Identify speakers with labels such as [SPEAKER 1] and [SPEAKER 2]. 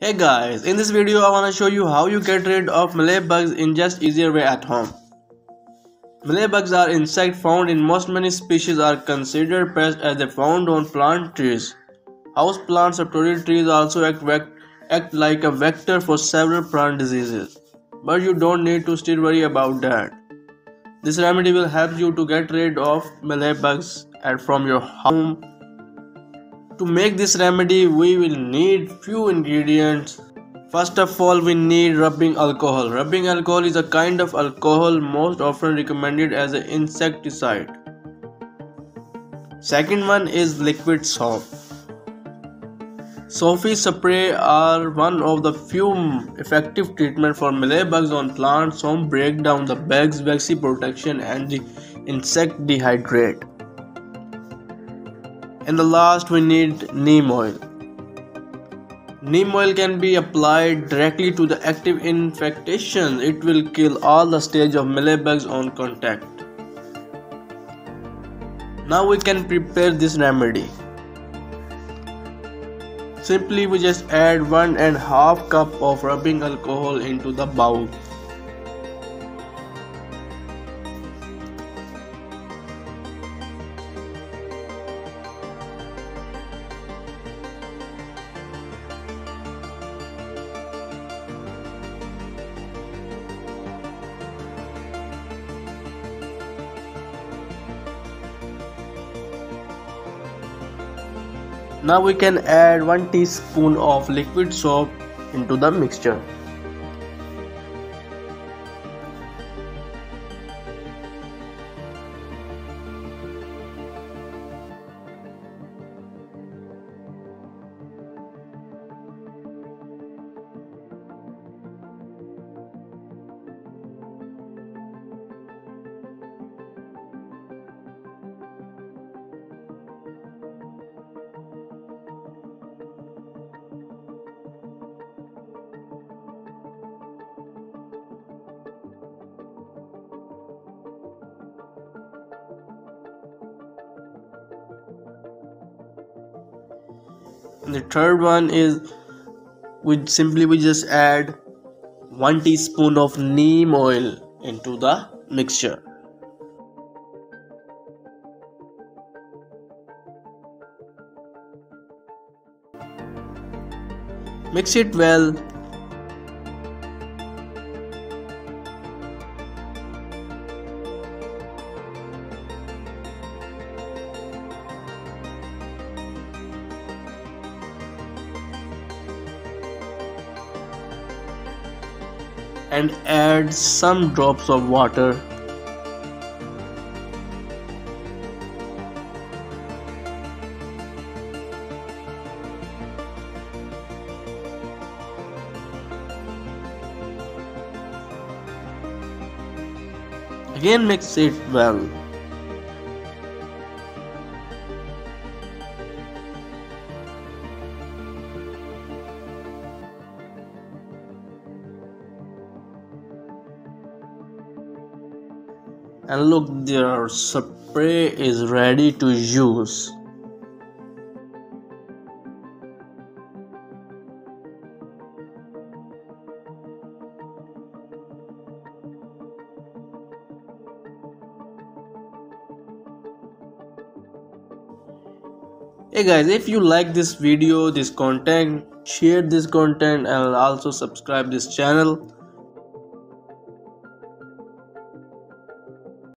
[SPEAKER 1] Hey guys, in this video I want to show you how you get rid of mealy bugs in just easier way at home. Mealy bugs are insects found in most many species are considered pests as they found on plant trees. House plants or toaded trees also act, act like a vector for several plant diseases. But you don't need to still worry about that. This remedy will help you to get rid of mealy bugs and from your home to make this remedy we will need few ingredients. First of all we need rubbing alcohol. Rubbing alcohol is a kind of alcohol most often recommended as an insecticide. Second one is liquid soap. Soapy spray are one of the few effective treatment for bugs on plants. Some break down the bugs, waxy protection and the insect dehydrate and the last we need neem oil. Neem oil can be applied directly to the active infestation it will kill all the stage of bugs on contact. Now we can prepare this remedy. Simply we just add one and half cup of rubbing alcohol into the bowl Now we can add 1 teaspoon of liquid soap into the mixture. And the third one is we simply we just add one teaspoon of neem oil into the mixture. Mix it well and add some drops of water. Again mix it well and look their spray is ready to use. Hey guys if you like this video this content share this content and also subscribe this channel